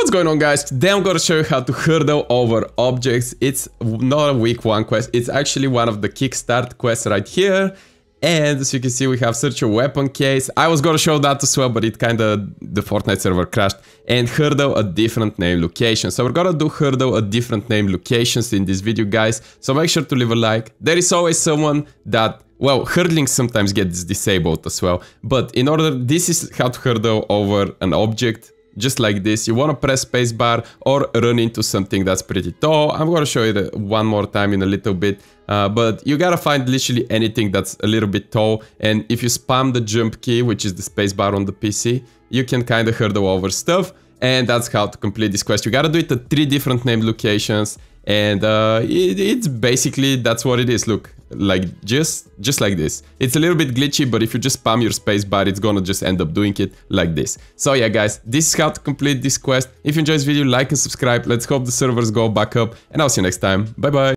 what's going on guys? Today I'm gonna show you how to hurdle over objects. It's not a week one quest, it's actually one of the kickstart quests right here. And as you can see, we have search a weapon case. I was gonna show that as well, but it kinda, the Fortnite server crashed. And hurdle a different name location. So we're gonna do hurdle a different name locations in this video, guys. So make sure to leave a like. There is always someone that well, hurdling sometimes gets disabled as well, but in order, this is how to hurdle over an object just like this. You want to press spacebar or run into something that's pretty tall. I'm going to show you one more time in a little bit. Uh, but you gotta find literally anything that's a little bit tall. And if you spam the jump key, which is the spacebar on the PC, you can kind of hurdle over stuff. And that's how to complete this quest. You gotta do it at three different named locations. And uh, it, it's basically, that's what it is. Look, like just just like this. It's a little bit glitchy, but if you just spam your spacebar, it's gonna just end up doing it like this. So yeah, guys, this is how to complete this quest. If you enjoyed this video, like and subscribe. Let's hope the servers go back up, and I'll see you next time. Bye bye.